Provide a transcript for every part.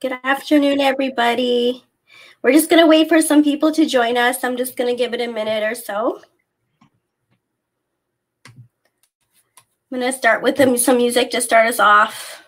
Good afternoon, everybody. We're just going to wait for some people to join us. I'm just going to give it a minute or so. I'm going to start with some music to start us off.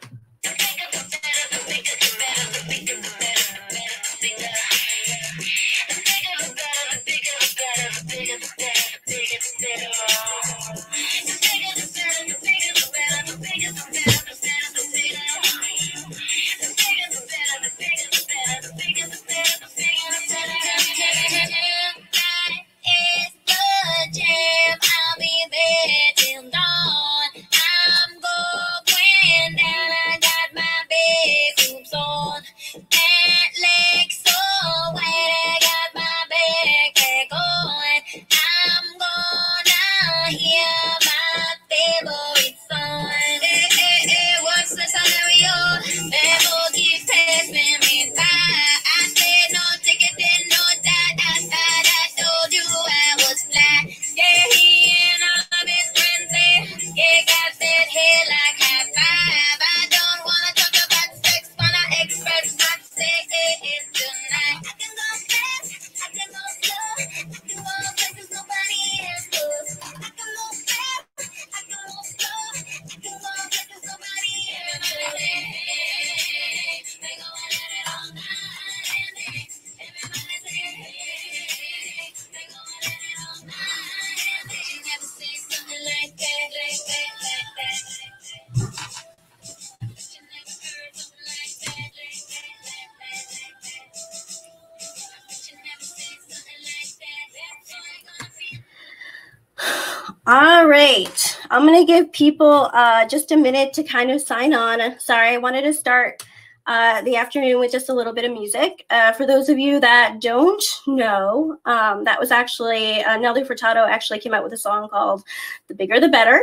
Going to give people uh, just a minute to kind of sign on. Sorry, I wanted to start uh, the afternoon with just a little bit of music. Uh, for those of you that don't know, um, that was actually uh, Nelly Furtado actually came out with a song called The Bigger the Better,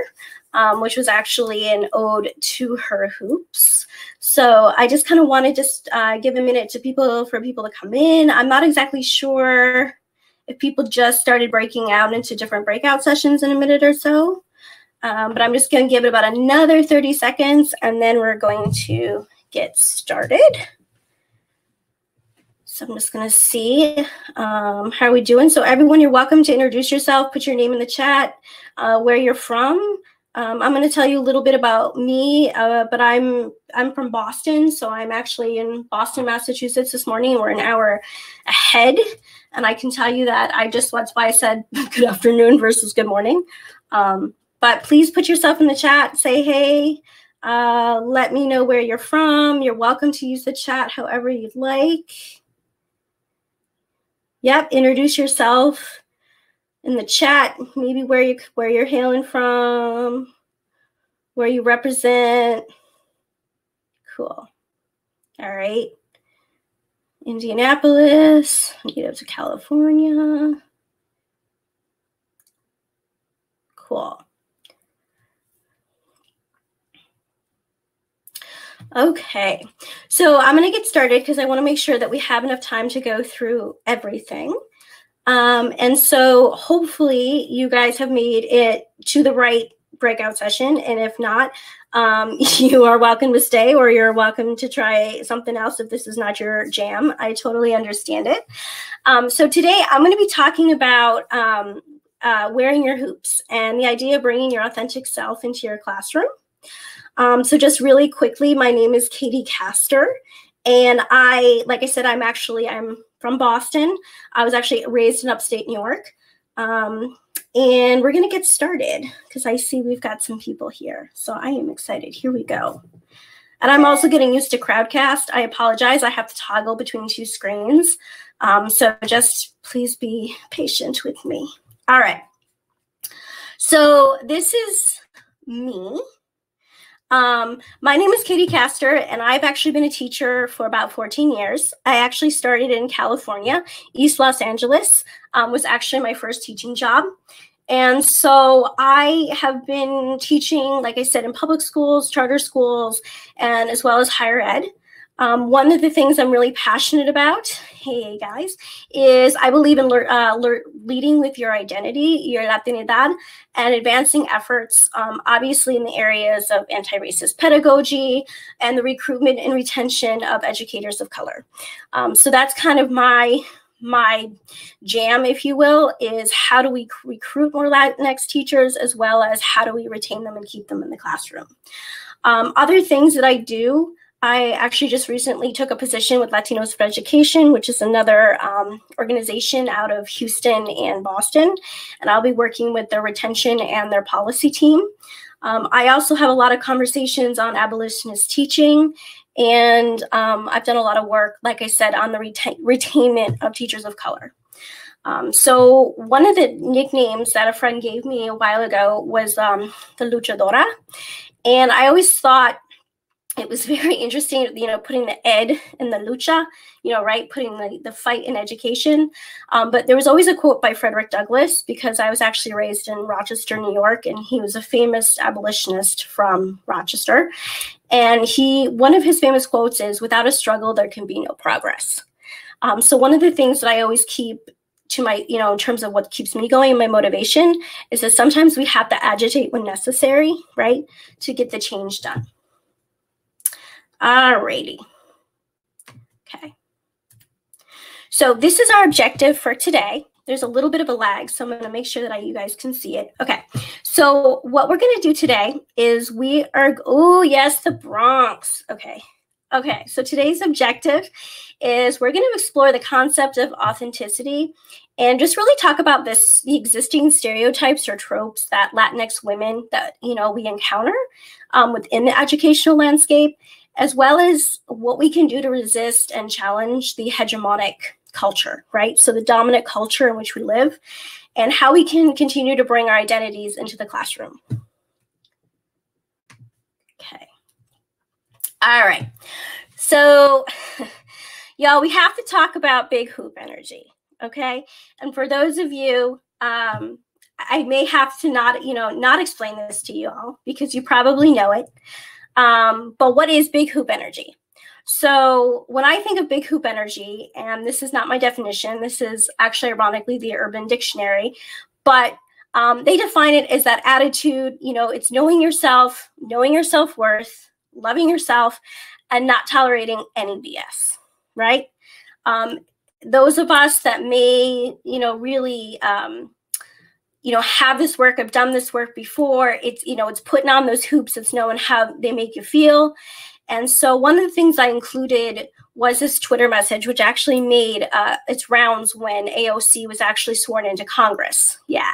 um, which was actually an ode to her hoops. So I just kind of want to just uh, give a minute to people for people to come in. I'm not exactly sure if people just started breaking out into different breakout sessions in a minute or so. Um, but I'm just going to give it about another 30 seconds and then we're going to get started. So I'm just going to see um, how are we doing. So everyone, you're welcome to introduce yourself, put your name in the chat, uh, where you're from. Um, I'm going to tell you a little bit about me, uh, but I'm I'm from Boston, so I'm actually in Boston, Massachusetts this morning. We're an hour ahead. And I can tell you that I just, that's why I said good afternoon versus good morning. Um, but please put yourself in the chat, say hey, uh, let me know where you're from. You're welcome to use the chat however you'd like. Yep, introduce yourself in the chat, maybe where you where you're hailing from, where you represent. Cool. All right. Indianapolis, get up to California. Cool. Okay, so I'm going to get started because I want to make sure that we have enough time to go through everything. Um, and so hopefully you guys have made it to the right breakout session. And if not, um, you are welcome to stay or you're welcome to try something else if this is not your jam. I totally understand it. Um, so today I'm going to be talking about um, uh, wearing your hoops and the idea of bringing your authentic self into your classroom. Um, so just really quickly, my name is Katie Caster. And I, like I said, I'm actually, I'm from Boston. I was actually raised in upstate New York. Um, and we're going to get started because I see we've got some people here. So I am excited. Here we go. And I'm also getting used to Crowdcast. I apologize. I have to toggle between two screens. Um, so just please be patient with me. All right. So this is me. Um, my name is Katie Caster, and I've actually been a teacher for about 14 years. I actually started in California. East Los Angeles um, was actually my first teaching job. And so I have been teaching, like I said, in public schools, charter schools, and as well as higher ed. Um, one of the things I'm really passionate about, hey guys, is I believe in le- uh, le- leading with your identity, your Latinidad, and advancing efforts, um, obviously in the areas of anti-racist pedagogy and the recruitment and retention of educators of color. Um, so that's kind of my my jam, if you will, is how do we recruit more Latinx teachers as well as how do we retain them and keep them in the classroom. Um, other things that I do I actually just recently took a position with Latinos for Education, which is another um, organization out of Houston and Boston. And I'll be working with their retention and their policy team. Um, I also have a lot of conversations on abolitionist teaching. And um, I've done a lot of work, like I said, on the retain- retainment of teachers of color. Um, so one of the nicknames that a friend gave me a while ago was um, the LuchEDora. And I always thought it was very interesting, you know, putting the ed in the lucha, you know, right, putting the, the fight in education. Um, but there was always a quote by Frederick Douglass because I was actually raised in Rochester, New York, and he was a famous abolitionist from Rochester. And he, one of his famous quotes is, "Without a struggle, there can be no progress." Um, so one of the things that I always keep to my, you know, in terms of what keeps me going, my motivation is that sometimes we have to agitate when necessary, right, to get the change done. Alrighty. Okay. So this is our objective for today. There's a little bit of a lag, so I'm going to make sure that I, you guys can see it. Okay. So what we're going to do today is we are, oh, yes, the Bronx. Okay. Okay. So today's objective is we're going to explore the concept of authenticity and just really talk about this the existing stereotypes or tropes that latinx women that you know we encounter um, within the educational landscape as well as what we can do to resist and challenge the hegemonic culture, right? So the dominant culture in which we live, and how we can continue to bring our identities into the classroom. Okay. All right. So, y'all, we have to talk about big hoop energy, okay? And for those of you, um, I may have to not, you know, not explain this to you all because you probably know it. Um, but what is big hoop energy? So when I think of big hoop energy, and this is not my definition, this is actually ironically the Urban Dictionary, but um, they define it as that attitude, you know, it's knowing yourself, knowing your self worth, loving yourself, and not tolerating any BS, right? Um, those of us that may, you know, really um, you know have this work i've done this work before. It's you know it's putting on those hoops it's knowing how they make you feel. And so one of the things i included was this twitter message which actually made uh, its rounds when aoc was actually sworn into congress. Yeah.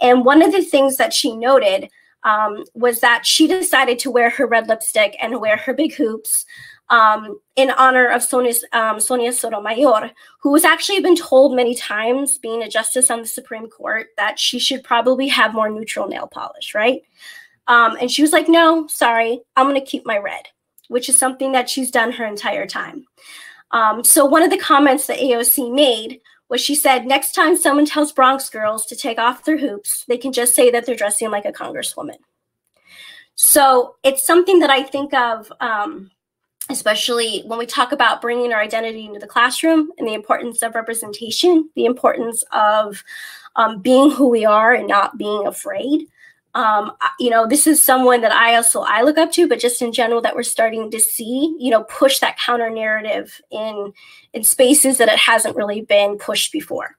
And one of the things that she noted um, was that she decided to wear her red lipstick and wear her big hoops um, in honor of Sonia, um, Sonia Sotomayor, who has actually been told many times, being a justice on the Supreme Court, that she should probably have more neutral nail polish, right? Um, and she was like, no, sorry, I'm going to keep my red, which is something that she's done her entire time. Um, so one of the comments that AOC made was she said, next time someone tells Bronx girls to take off their hoops, they can just say that they're dressing like a congresswoman. So it's something that I think of um, especially when we talk about bringing our identity into the classroom and the importance of representation, the importance of um, being who we are and not being afraid. Um, you know, this is someone that I also I look up to, but just in general that we're starting to see, you know, push that counter narrative in in spaces that it hasn't really been pushed before.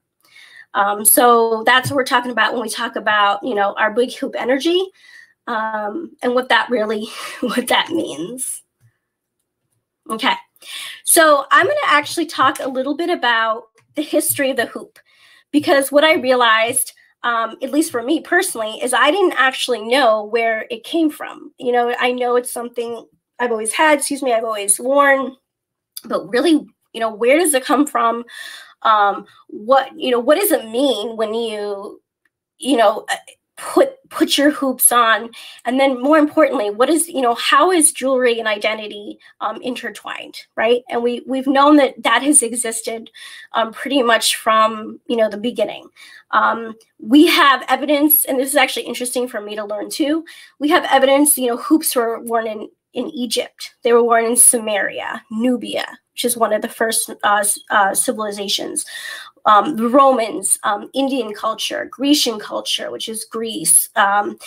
Um, so that's what we're talking about when we talk about, you know, our big hoop energy um, and what that really what that means. Okay, so I'm going to actually talk a little bit about the history of the hoop because what I realized, um, at least for me personally, is I didn't actually know where it came from. You know, I know it's something I've always had, excuse me, I've always worn, but really, you know, where does it come from? Um, what, you know, what does it mean when you, you know, put put your hoops on. And then more importantly what is you know how is jewelry and identity um, intertwined right? And we we've known that that has existed um, pretty much from you know the beginning. Um, we have evidence and this is actually interesting for me to learn too. We have evidence you know hoops were worn in in Egypt. They were worn in Sumeria, Nubia, which is one of the first uh, uh, civilizations. Um, the Romans, um, Indian culture, Grecian culture, which is Greece, um,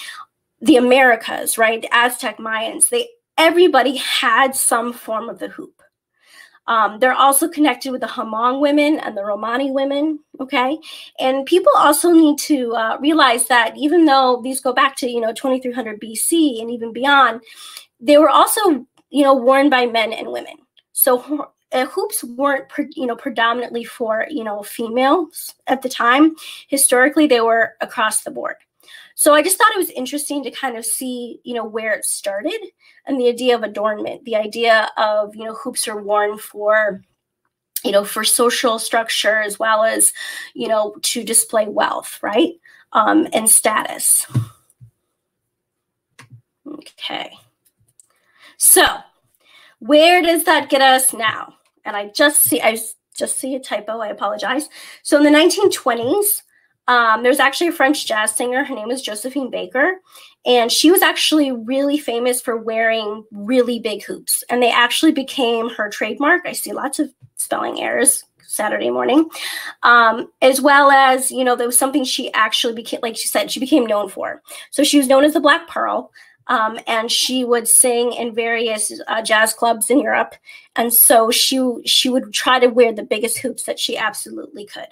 the Americas, right? The Aztec Mayans. They everybody had some form of the hoop. Um, they're also connected with the Hmong women and the Romani women. Okay, and people also need to uh, realize that even though these go back to you know 2300 BC and even beyond, they were also you know worn by men and women. So uh, hoops weren't you know predominantly for you know females at the time. Historically, they were across the board. So I just thought it was interesting to kind of see, you know, where it started and the idea of adornment, the idea of, you know, hoops are worn for you know, for social structure as well as, you know, to display wealth, right? Um, and status. Okay. So where does that get us now? And I just see, I just see a typo, I apologize. So in the 1920s, um, there's actually a French jazz singer. Her name was Josephine Baker. And she was actually really famous for wearing really big hoops. And they actually became her trademark. I see lots of spelling errors Saturday morning. Um, as well as, you know, there was something she actually became, like she said, she became known for. So she was known as the Black Pearl. Um, and she would sing in various uh, jazz clubs in Europe. And so she she would try to wear the biggest hoops that she absolutely could.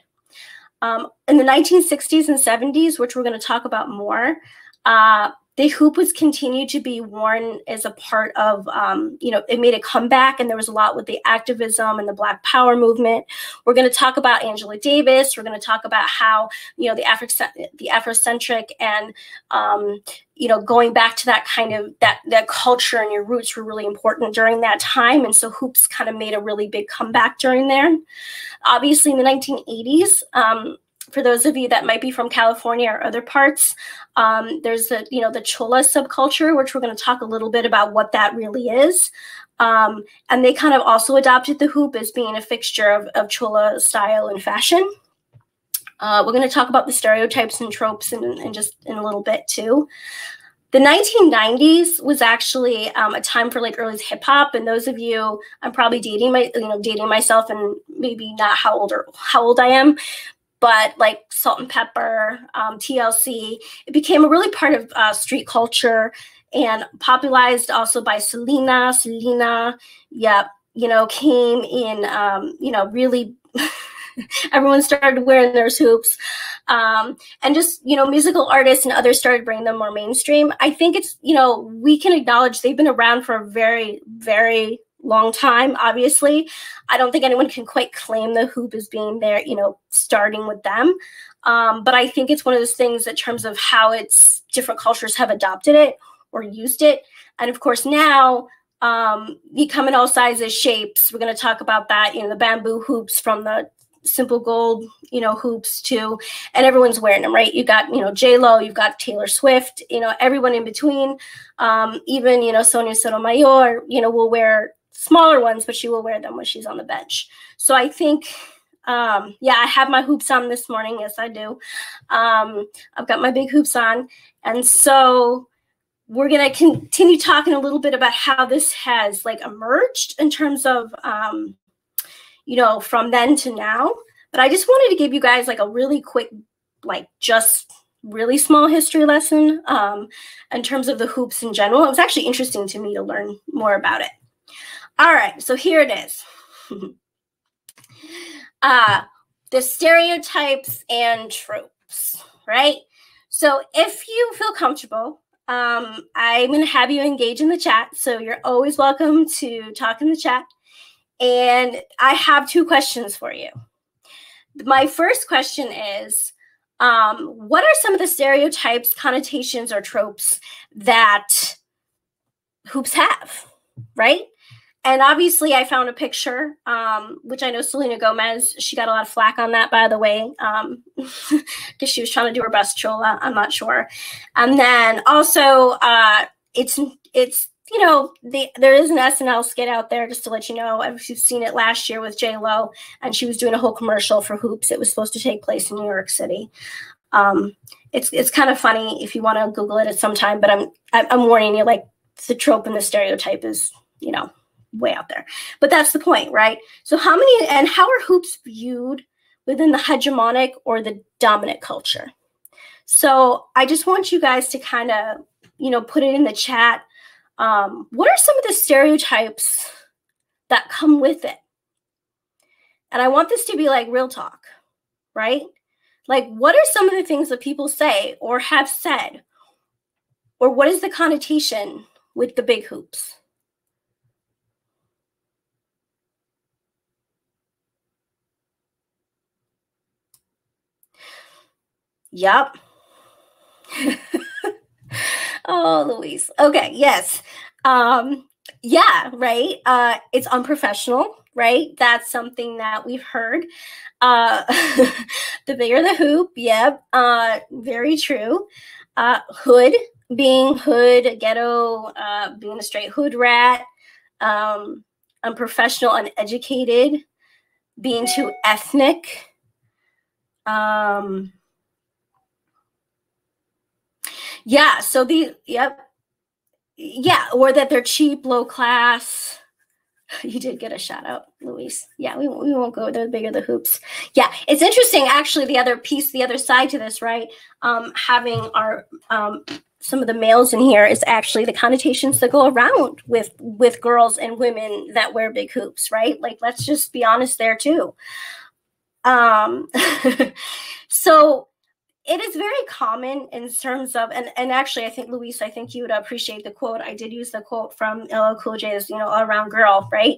Um, in the 1960s and 70s, which we're going to talk about more, uh, the hoop was continued to be worn as a part of, um, you know, it made a comeback, and there was a lot with the activism and the Black Power movement. We're going to talk about Angela Davis. We're going to talk about how, you know, the Afro the Afrocentric and, um, you know, going back to that kind of that that culture and your roots were really important during that time, and so hoops kind of made a really big comeback during there. Obviously, in the 1980s. Um, for those of you that might be from California or other parts, um, there's the you know the Chola subculture, which we're going to talk a little bit about what that really is. Um, and they kind of also adopted the hoop as being a fixture of, of Chola style and fashion. Uh, we're going to talk about the stereotypes and tropes in, in just in a little bit too. The 1990s was actually um, a time for like early hip hop, and those of you, I'm probably dating my, you know, dating myself, and maybe not how old or how old I am, but like Salt-N-Pepa, um, TLC, it became a really part of uh, street culture and popularized also by Selena. Selena, yep, you know, came in, um, you know, really. everyone started wearing their hoops um, and just you know musical artists and others started bringing them more mainstream i think it's you know we can acknowledge they've been around for a very very long time, obviously. I don't think anyone can quite claim the hoop as being there, you know, starting with them. Um, but I think it's one of those things in terms of how it's different cultures have adopted it or used it. And of course, now um, you come in all sizes, shapes. We're going to talk about that, you know, the bamboo hoops from the simple gold, you know, hoops too, and everyone's wearing them, right? You got, you know, J Lo, you've got Taylor Swift, you know, everyone in between, um, even you know, Sonia Sotomayor, you know, will wear smaller ones, but she will wear them when she's on the bench. So I think, um, yeah, I have my hoops on this morning. Yes, I do. Um, I've got my big hoops on. And so we're going to continue talking a little bit about how this has like emerged in terms of, um, you know, from then to now. But I just wanted to give you guys like a really quick, like just really small history lesson um, in terms of the hoops in general. It was actually interesting to me to learn more about it. All right, so here it is. uh, the stereotypes and tropes, right? So if you feel comfortable, um, I'm going to have you engage in the chat. So you're always welcome to talk in the chat. And I have two questions for you. My first question is um, What are some of the stereotypes, connotations, or tropes that hoops have, right? And obviously i found a picture um, which i know selena gomez she got a lot of flack on that by the way because um, she was trying to do her best chola i'm not sure. And then also uh, it's it's you know the, there is an snl skit out there just to let you know if you've seen it last year with j lo and she was doing a whole commercial for hoops it was supposed to take place in new york city. Um, it's it's kind of funny if you want to google it at some time but i'm i'm warning you like the trope and the stereotype is, you know, way out there. But that's the point, right? So how many and how are hoops viewed within the hegemonic or the dominant culture? So I just want you guys to kind of, you know, put it in the chat. Um, what are some of the stereotypes that come with it? And I want this to be like real talk, right? Like, what are some of the things that people say or have said? Or what is the connotation with the big hoops? Yep. oh, Luis. Okay, yes. Um, yeah, right. Uh, it's unprofessional, right? That's something that we've heard. Uh, the bigger the hoop, yep, uh, very true. Uh, hood, being hood, ghetto, uh, being a straight hood rat, um, unprofessional, uneducated, being too ethnic. Um, yeah, so the, yep, yeah, or that they're cheap, low class. You did get a shout out, Luis. Yeah, we, we won't go there. The bigger the hoops. Yeah, it's interesting. Actually, the other piece, the other side to this, right? Um, having our um, some of the males in here is actually the connotations that go around with with girls and women that wear big hoops, right? Like, let's just be honest there too. Um, so it is very common in terms of and, and actually i think luis i think you would appreciate the quote i did use the quote from ll cool j's you know all around girl right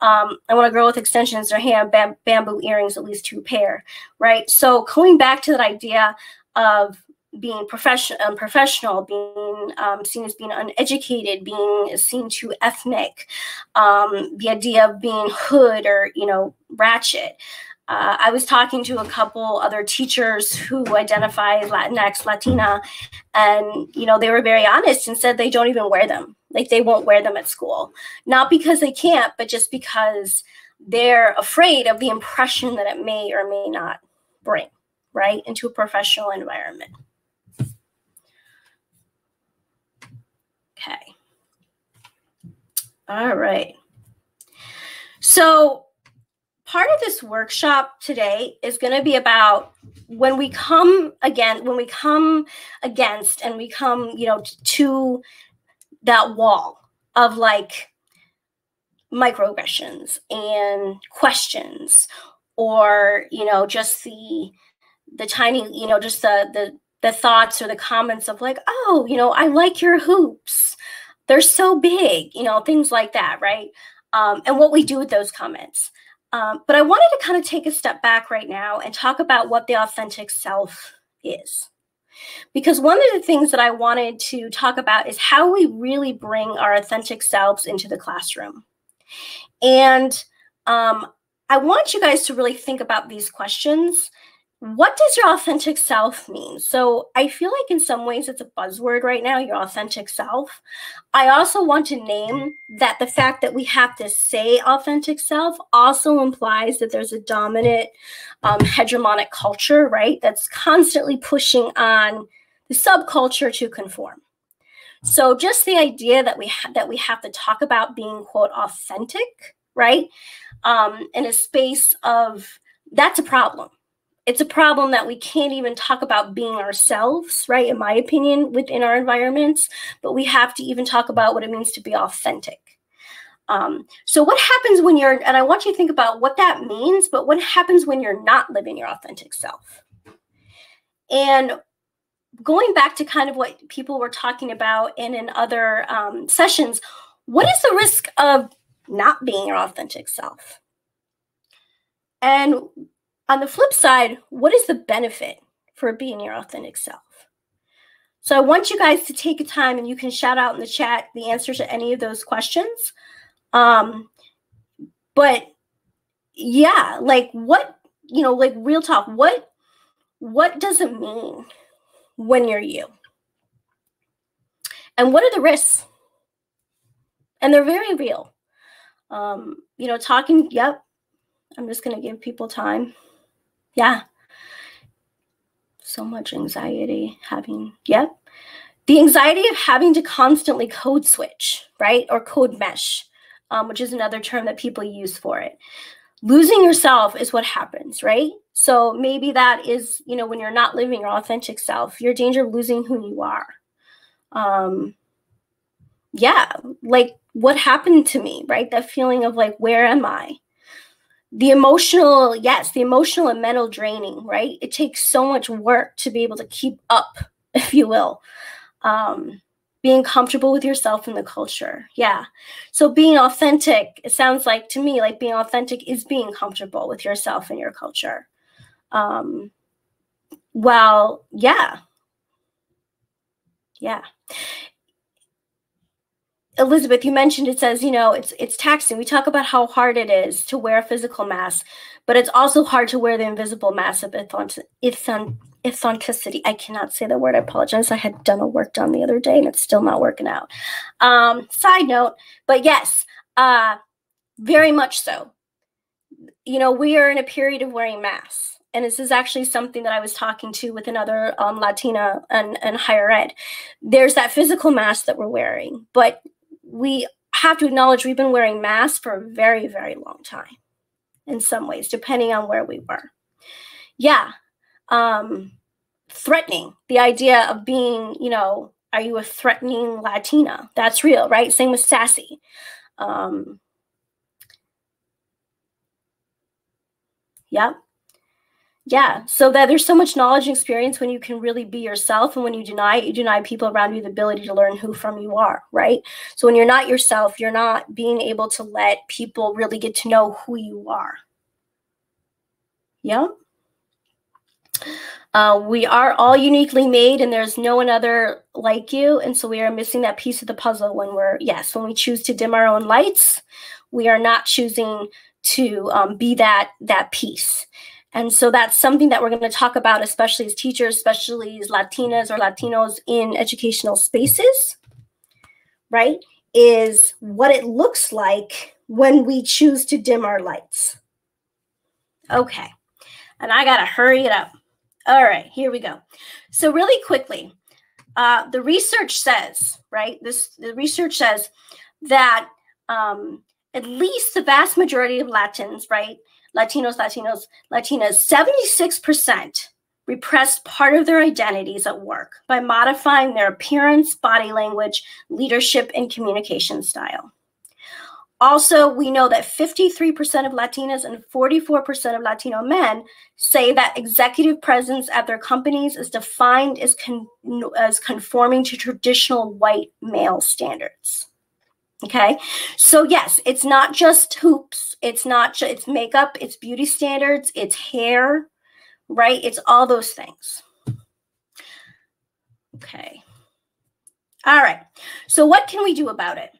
um, i want a girl with extensions her hand bam- bamboo earrings at least two pair right so going back to that idea of being professional, unprofessional, being um, seen as being uneducated, being seen too ethnic, um, the idea of being hood or you know ratchet. Uh, I was talking to a couple other teachers who identify Latinx, Latina, and you know they were very honest and said they don't even wear them. Like they won't wear them at school, not because they can't, but just because they're afraid of the impression that it may or may not bring right into a professional environment. Okay. All right. So part of this workshop today is going to be about when we come again when we come against and we come you know to that wall of like microaggressions and questions or you know just the the tiny you know just the the the thoughts or the comments of like oh you know i like your hoops. They're so big you know things like that right? Um, and what we do with those comments um, but I wanted to kind of take a step back right now and talk about what the authentic self is. Because one of the things that I wanted to talk about is how we really bring our authentic selves into the classroom. And um, I want you guys to really think about these questions what does your authentic self mean? So I feel like in some ways it's a buzzword right now, your authentic self. I also want to name that the fact that we have to say authentic self also implies that there's a dominant um, hegemonic culture, right? That's constantly pushing on the subculture to conform. So just the idea that we ha- that we have to talk about being quote authentic, right? Um, in a space of that's a problem it's a problem that we can't even talk about being ourselves, right? In my opinion, within our environments, but we have to even talk about what it means to be authentic. Um, so, what happens when you're, and I want you to think about what that means, but what happens when you're not living your authentic self? And going back to kind of what people were talking about in in other um, sessions, what is the risk of not being your authentic self? And on the flip side, what is the benefit for being your authentic self? So I want you guys to take a time and you can shout out in the chat the answers to any of those questions. Um, but yeah, like what, you know, like real talk, what what does it mean when you're you? And what are the risks? And they're very real. Um, you know, talking, yep, I'm just gonna give people time yeah so much anxiety having yep the anxiety of having to constantly code switch, right? Or code mesh, um, which is another term that people use for it. Losing yourself is what happens, right? So maybe that is, you know, when you're not living your authentic self, you're danger of losing who you are. Um, yeah, like what happened to me, right? That feeling of like, where am I? The emotional, yes, the emotional and mental draining, right? It takes so much work to be able to keep up, if you will. Um, being comfortable with yourself and the culture. Yeah. So being authentic, it sounds like to me like being authentic is being comfortable with yourself and your culture. Um, well, yeah. Yeah. Elizabeth, you mentioned it says, you know, it's it's taxing. We talk about how hard it is to wear a physical mask, but it's also hard to wear the invisible mask of authenticity. I cannot say the word. I apologize. I had done a work done the other day and it's still not working out. Um, side note, but yes, uh, very much so. You know, we are in a period of wearing masks and this is actually something that I was talking to with another um, Latina and, and higher ed. There's that physical mask that we're wearing, but we have to acknowledge we've been wearing masks for a very, very long time in some ways, depending on where we were. Yeah. Um, threatening the idea of being, you know, are you a threatening Latina? That's real, right? Same with sassy. Um, yeah yeah so that there's so much knowledge and experience when you can really be yourself and when you deny you deny people around you the ability to learn who from you are right? So when you're not yourself you're not being able to let people really get to know who you are. Yeah uh, we are all uniquely made and there's no one other like you and so we are missing that piece of the puzzle when we're yes when we choose to dim our own lights we are not choosing to um, be that that piece and so that's something that we're going to talk about, especially as teachers, especially as Latinas or Latinos in educational spaces, right? Is what it looks like when we choose to dim our lights. Okay. And I got to hurry it up. All right, here we go. So, really quickly, uh, the research says, right? This the research says that um, at least the vast majority of Latins, right, Latinos, Latinos, Latinas, 76% repressed part of their identities at work by modifying their appearance, body language, leadership, and communication style. Also, we know that 53% of Latinas and 44% of Latino men say that executive presence at their companies is defined as, con- as conforming to traditional white male standards. Okay. So yes, it's not just hoops. It's not just it's makeup, it's beauty standards, it's hair, right? It's all those things. Okay. All right. So what can we do about it?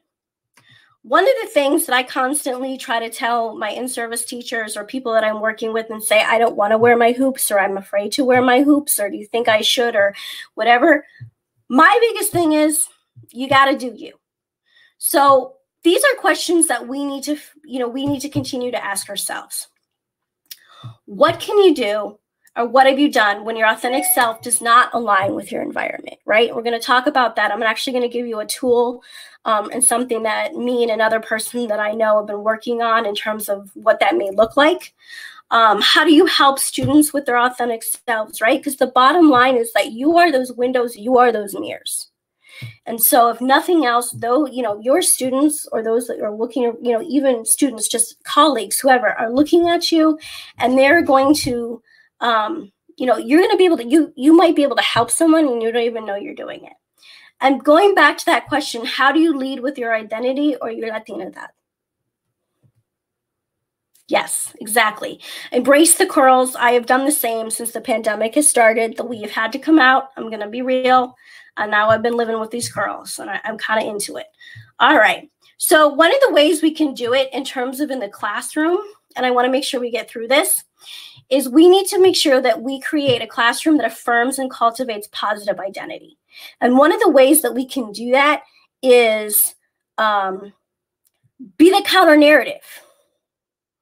One of the things that I constantly try to tell my in-service teachers or people that I'm working with and say, I don't want to wear my hoops or I'm afraid to wear my hoops or do you think I should or whatever. My biggest thing is you got to do you so these are questions that we need to, you know, we need to continue to ask ourselves. What can you do or what have you done when your authentic self does not align with your environment, right? We're going to talk about that. I'm actually going to give you a tool um, and something that me and another person that I know have been working on in terms of what that may look like. Um, how do you help students with their authentic selves, right? Because the bottom line is that you are those windows, you are those mirrors. And so if nothing else, though, you know, your students or those that are looking, you know, even students, just colleagues, whoever are looking at you and they're going to, um, you know, you're going to be able to, you, you might be able to help someone and you don't even know you're doing it. And going back to that question, how do you lead with your identity or your Latinidad? Yes, exactly. Embrace the curls. I have done the same since the pandemic has started. The weave had to come out. I'm going to be real. And now I've been living with these curls and I, I'm kind of into it. All right. So, one of the ways we can do it in terms of in the classroom, and I want to make sure we get through this, is we need to make sure that we create a classroom that affirms and cultivates positive identity. And one of the ways that we can do that is um, be the counter narrative,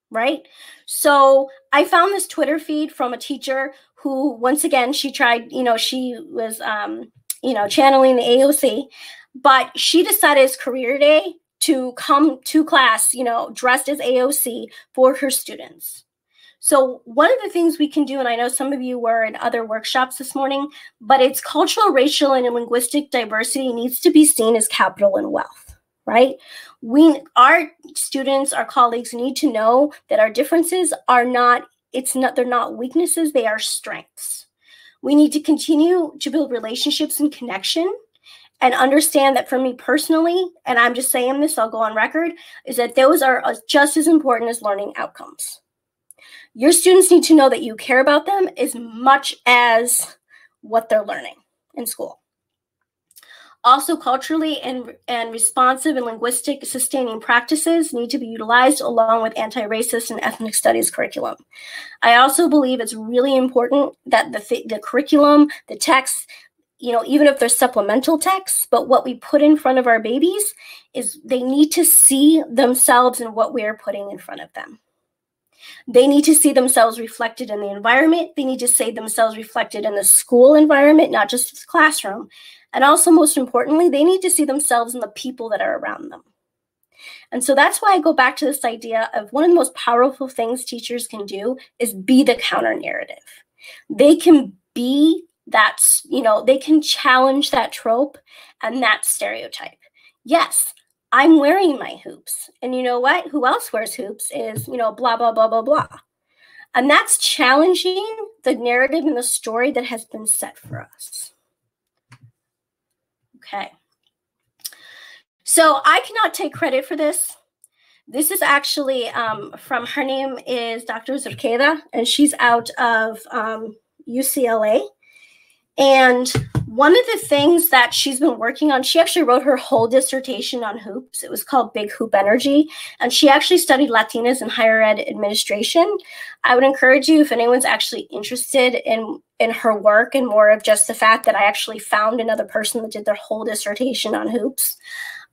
right? So I found this Twitter feed from a teacher who, once again, she tried, you know, she was um, you know, channeling the AOC. But she decided it's career day to come to class, you know, dressed as AOC for her students. So, one of the things we can do, and I know some of you were in other workshops this morning, but it's cultural, racial, and linguistic diversity needs to be seen as capital and wealth, right? We, our students, our colleagues need to know that our differences are not, it's not, they're not weaknesses, they are strengths. We need to continue to build relationships and connection and understand that for me personally, and I'm just saying this, I'll go on record, is that those are uh, just as important as learning outcomes. Your students need to know that you care about them as much as what they're learning in school. Also, culturally and, and responsive and linguistic sustaining practices need to be utilized along with anti-racist and ethnic studies curriculum. I also believe it's really important that the, the curriculum, the texts, you know, even if they're supplemental texts, but what we put in front of our babies is they need to see themselves in what we are putting in front of them. They need to see themselves reflected in the environment. They need to see themselves reflected in the school environment, not just the classroom. And also, most importantly, they need to see themselves in the people that are around them. And so that's why I go back to this idea of one of the most powerful things teachers can do is be the counter narrative. They can be that, you know, they can challenge that trope and that stereotype. Yes, I'm wearing my hoops. And you know what? Who else wears hoops is, you know, blah, blah, blah, blah, blah. And that's challenging the narrative and the story that has been set for us. Okay. So I cannot take credit for this. This is actually um, from her name is Dr. Zurkeda, and she's out of um, UCLA. And one of the things that she's been working on, she actually wrote her whole dissertation on hoops. It was called Big Hoop Energy. And she actually studied Latinas in higher ed administration. I would encourage you, if anyone's actually interested in, in her work and more of just the fact that I actually found another person that did their whole dissertation on hoops,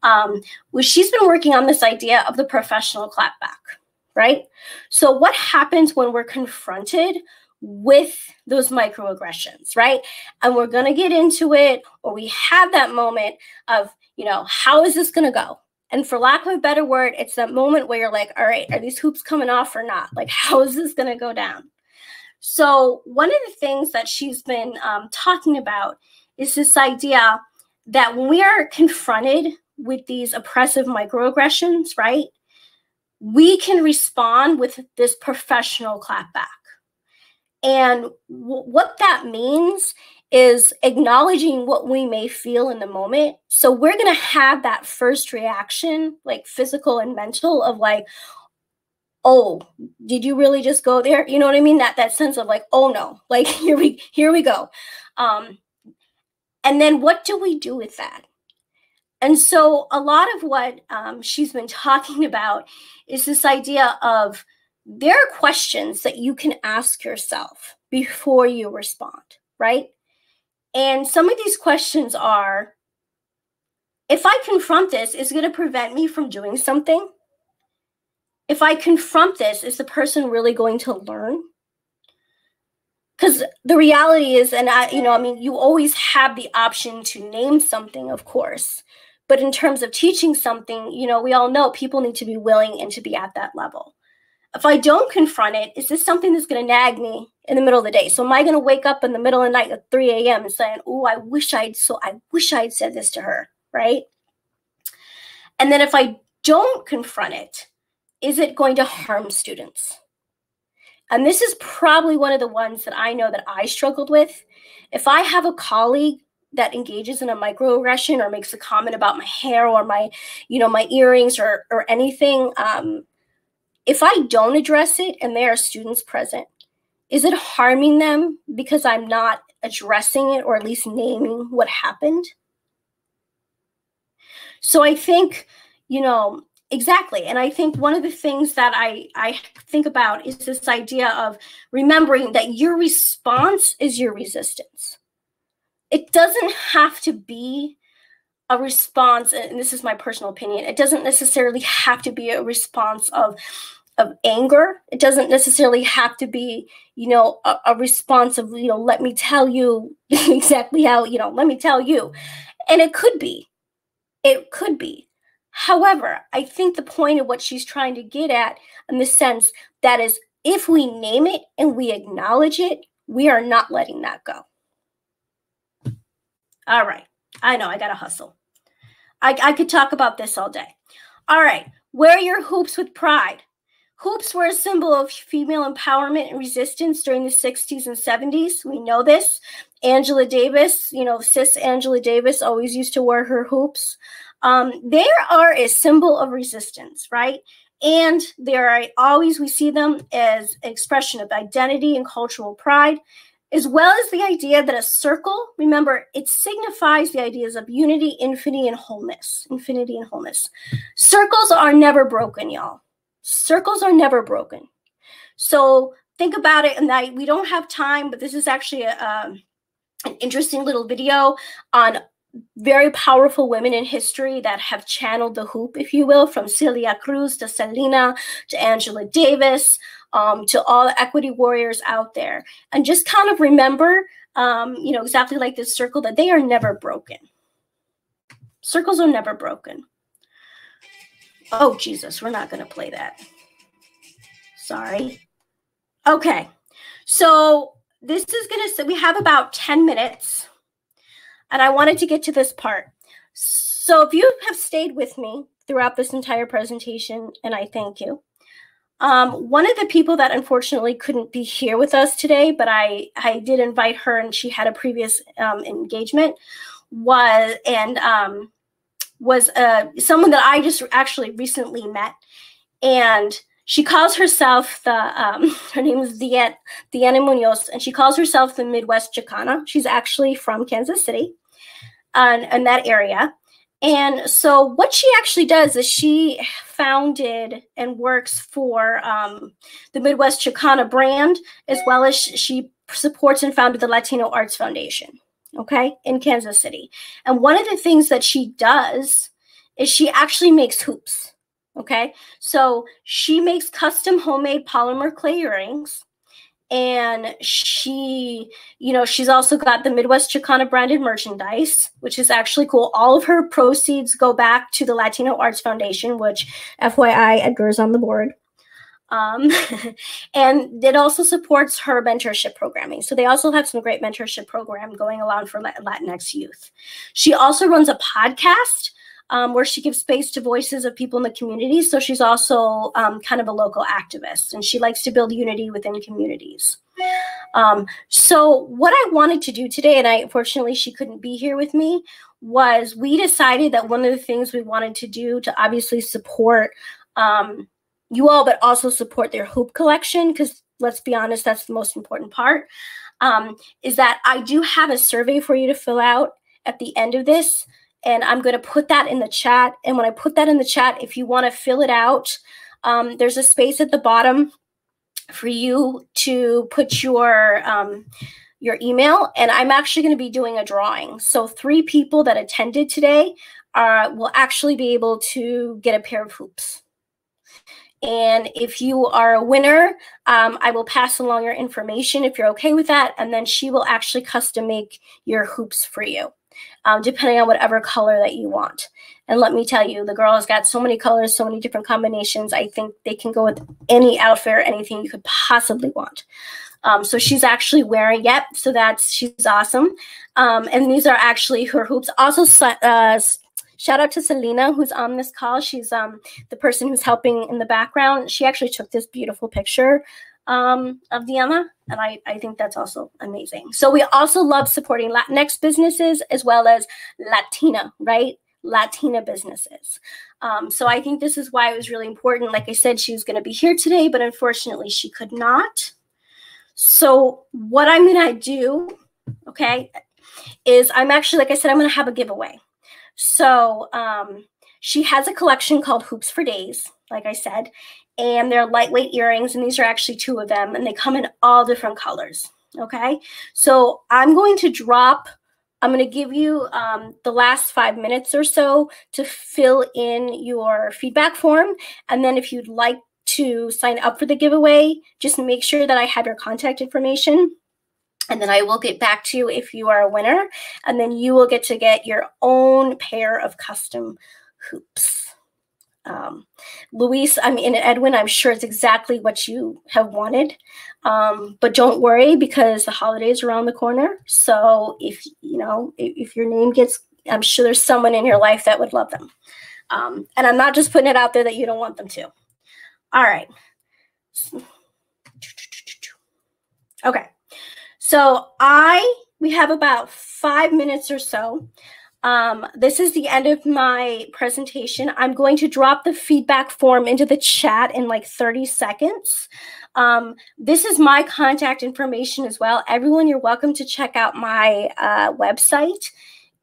um, was she's been working on this idea of the professional clapback, right? So, what happens when we're confronted with those microaggressions, right? And we're going to get into it, or we have that moment of, you know, how is this going to go? And for lack of a better word, it's that moment where you're like, all right, are these hoops coming off or not? Like, how is this going to go down? So, one of the things that she's been um, talking about is this idea that when we are confronted with these oppressive microaggressions, right, we can respond with this professional clapback and what that means is acknowledging what we may feel in the moment. So we're going to have that first reaction, like physical and mental, of like, oh, did you really just go there? You know what I mean? That that sense of like, oh no, like here we here we go. Um, and then what do we do with that? And so a lot of what um, she's been talking about is this idea of there are questions that you can ask yourself before you respond, right? And some of these questions are if I confront this, is it going to prevent me from doing something? If I confront this, is the person really going to learn? Because the reality is, and I, you know, I mean, you always have the option to name something, of course. But in terms of teaching something, you know, we all know people need to be willing and to be at that level if I don't confront it, is this something that's going to nag me in the middle of the day? So am I going to wake up in the middle of the night at 3 a.m. and saying, "Oh, I wish I'd so I wish I'd said this to her," right? And then if I don't confront it, is it going to harm students? And this is probably one of the ones that I know that I struggled with. If I have a colleague that engages in a microaggression or makes a comment about my hair or my, you know, my earrings or or anything, um, if I don't address it and there are students present, is it harming them because I'm not addressing it or at least naming what happened? So I think, you know, exactly. And I think one of the things that I, I think about is this idea of remembering that your response is your resistance. It doesn't have to be a response, and this is my personal opinion, it doesn't necessarily have to be a response of of anger. It doesn't necessarily have to be, you know, a, a response of, you know, let me tell you exactly how, you know, let me tell you. And it could be. It could be. However, I think the point of what she's trying to get at in the sense that is if we name it and we acknowledge it, we are not letting that go. All right. I know I got to hustle. I, I could talk about this all day. All right. Wear your hoops with pride. Hoops were a symbol of female empowerment and resistance during the 60s and 70s. We know this. Angela Davis, you know, cis Angela Davis always used to wear her hoops. Um, they are a symbol of resistance, right? And they are always, we see them as an expression of identity and cultural pride as well as the idea that a circle, remember, it signifies the ideas of unity, infinity, and wholeness. Infinity and wholeness. Circles are never broken, y'all. Circles are never broken. So think about it, and I, we don't have time, but this is actually a, um, an interesting little video on very powerful women in history that have channeled the hoop, if you will, from Celia Cruz to Selena to Angela Davis um, to all the equity warriors out there. And just kind of remember, um, you know, exactly like this circle, that they are never broken. Circles are never broken. Oh, Jesus, we're not going to play that. Sorry. Okay. So this is going to, we have about 10 minutes and I wanted to get to this part. So if you have stayed with me throughout this entire presentation, and I thank you, um, one of the people that unfortunately couldn't be here with us today, but I, I did invite her and she had a previous um, engagement, was and um, was uh, someone that I just actually recently met. And she calls herself the, um, her name is Diana, Munoz, and she calls herself the Midwest Chicana. She's actually from Kansas City and, and that area. And so, what she actually does is she founded and works for um, the Midwest Chicana brand, as well as she supports and founded the Latino Arts Foundation, okay, in Kansas City. And one of the things that she does is she actually makes hoops. Okay, so she makes custom homemade polymer clay earrings and she you know she's also got the midwest chicana branded merchandise which is actually cool. All of her proceeds go back to the latino arts foundation which fyi edgar is on the board. Um, and it also supports her mentorship programming. So they also have some great mentorship program going along for latinx youth. She also runs a podcast um, where she gives space to voices of people in the community. So she's also um, kind of a local activist and she likes to build unity within communities. Um, so, what I wanted to do today, and I unfortunately she couldn't be here with me, was we decided that one of the things we wanted to do to obviously support um, you all, but also support their hoop collection, because let's be honest, that's the most important part, um, is that I do have a survey for you to fill out at the end of this and I'm going to put that in the chat. And when I put that in the chat, if you want to fill it out, um, there's a space at the bottom for you to put your um, your email. And I'm actually going to be doing a drawing. So three people that attended today are, will actually be able to get a pair of hoops. And if you are a winner, um, I will pass along your information if you're okay with that. And then she will actually custom make your hoops for you um, depending on whatever color that you want. And let me tell you, the girl has got so many colors, so many different combinations. I think they can go with any outfit or anything you could possibly want. Um, so she's actually wearing, yep, so that's, she's awesome. Um, and these are actually her hoops. Also, uh, shout out to Selena, who's on this call. She's um, the person who's helping in the background. She actually took this beautiful picture um, of Diana. And I, I think that's also amazing. So we also love supporting Latinx businesses as well as Latina, right? Latina businesses. Um, so I think this is why it was really important. Like I said, she was going to be here today, but unfortunately she could not. So what I'm going to do, okay, is I'm actually, like I said, I'm going to have a giveaway. So um, she has a collection called Hoops for Days, like I said, and they're lightweight earrings and these are actually two of them and they come in all different colors okay so i'm going to drop i'm going to give you um, the last five minutes or so to fill in your feedback form and then if you'd like to sign up for the giveaway, just make sure that I have your contact information. And then I will get back to you if you are a winner. And then you will get to get your own pair of custom hoops. Um, Luis, I mean, Edwin, I'm sure it's exactly what you have wanted. Um, but don't worry because the holidays are around the corner. So if, you know, if, if, your name gets, I'm sure there's someone in your life that would love them. Um, and I'm not just putting it out there that you don't want them to. All right. Okay. So I, we have about five minutes or so. Um, this is the end of my presentation. I'm going to drop the feedback form into the chat in like 30 seconds. Um, this is my contact information as well. Everyone, you're welcome to check out my uh, website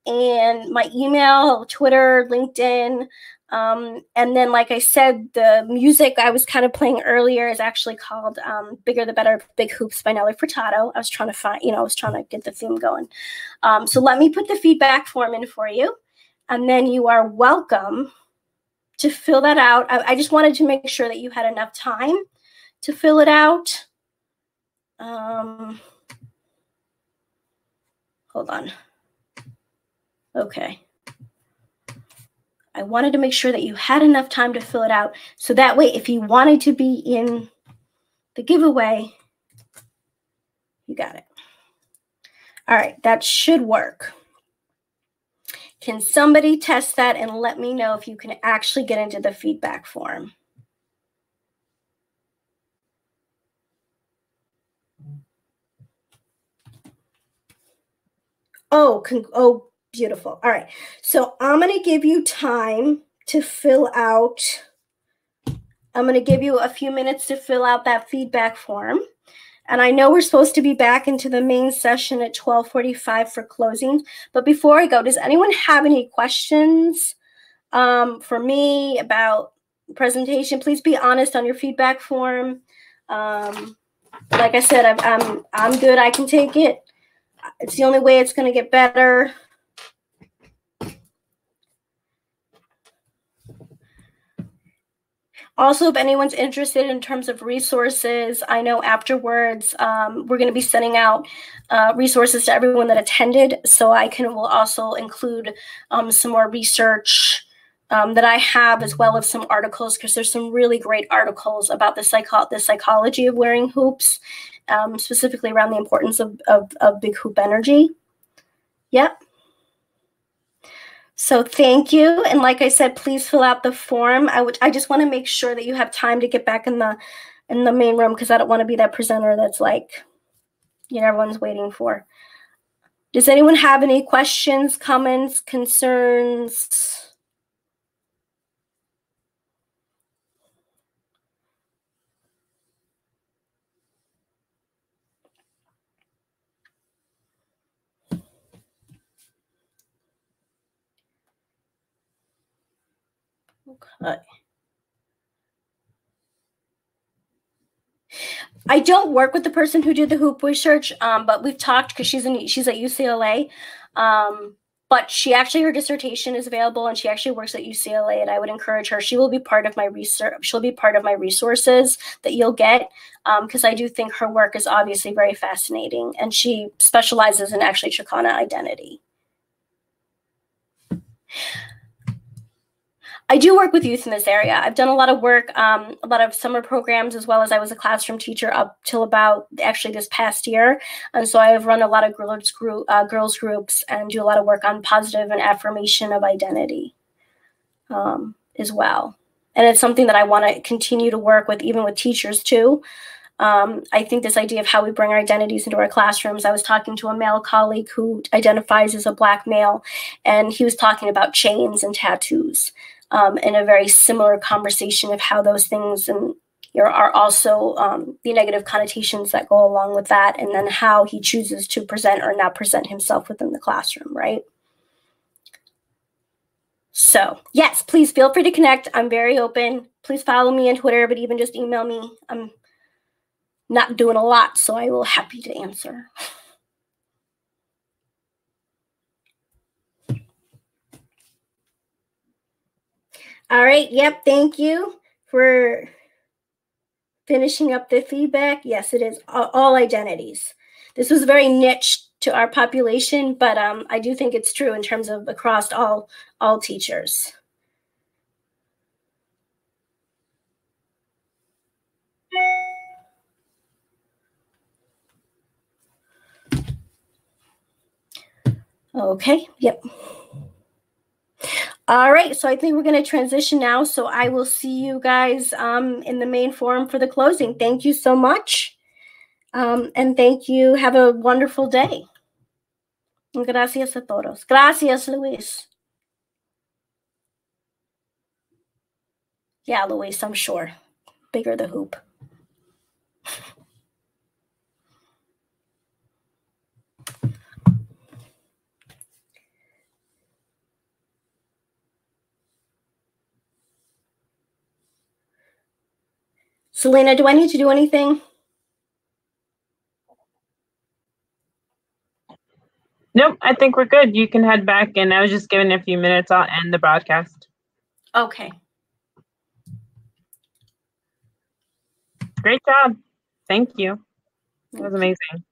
and my email, Twitter, LinkedIn. Um, and then, like I said, the music I was kind of playing earlier is actually called um, "Bigger the Better" Big Hoops by Nelly Furtado. I was trying to find, you know, I was trying to get the theme going. Um, so let me put the feedback form in for you, and then you are welcome to fill that out. I, I just wanted to make sure that you had enough time to fill it out. Um, hold on. Okay. I wanted to make sure that you had enough time to fill it out. So that way, if you wanted to be in the giveaway, you got it. All right, that should work. Can somebody test that and let me know if you can actually get into the feedback form? Oh, can oh, Beautiful. All right. So I'm going to give you time to fill out. I'm going to give you a few minutes to fill out that feedback form. And I know we're supposed to be back into the main session at 1245 for closing. But before I go, does anyone have any questions um, for me about presentation? Please be honest on your feedback form. Um, like I said, I'm, I'm, I'm good. I can take it. It's the only way it's going to get better. Also, if anyone's interested in terms of resources, I know afterwards um, we're going to be sending out uh, resources to everyone that attended. So I can will also include um, some more research um, that I have, as well as some articles, because there's some really great articles about the psycho the psychology of wearing hoops, um, specifically around the importance of, of, of big hoop energy. Yep. So thank you. And like I said, please fill out the form. I would I just want to make sure that you have time to get back in the in the main room because I don't want to be that presenter that's like, you know, everyone's waiting for. Does anyone have any questions, comments, concerns? Okay. I don't work with the person who did the hoop research, um, but we've talked because she's in she's at UCLA. Um, but she actually her dissertation is available and she actually works at UCLA and I would encourage her. She will be part of my research. She'll be part of my resources that you'll get because um, I do think her work is obviously very fascinating and she specializes in actually Chicana identity. I do work with youth in this area. I've done a lot of work, um, a lot of summer programs, as well as I was a classroom teacher up till about actually this past year. And so I have run a lot of girls, group, uh, girls groups and do a lot of work on positive and affirmation of identity um, as well. And it's something that I want to continue to work with, even with teachers too. Um, I think this idea of how we bring our identities into our classrooms. I was talking to a male colleague who identifies as a black male, and he was talking about chains and tattoos um, in a very similar conversation of how those things and you know, are also um, the negative connotations that go along with that, and then how he chooses to present or not present himself within the classroom, right? So, yes, please feel free to connect. I'm very open. Please follow me on Twitter, but even just email me. I'm not doing a lot, so I will happy to answer. All right. Yep. Thank you for finishing up the feedback, yes, it is all, identities. This was very niche to our population, but um, I do think it's true in terms of across all all teachers. Okay, yep. All right, so I think we're going to transition now. So I will see you guys um, in the main forum for the closing. Thank you so much. Um, and thank you. Have a wonderful day. Gracias a todos. Gracias, Luis. Yeah, Luis, I'm sure. Bigger the hoop. Selena, do I need to do anything? Nope, I think we're good. You can head back, and I was just giving a few minutes. I'll end the broadcast. Okay. Great job. Thank you. That was amazing.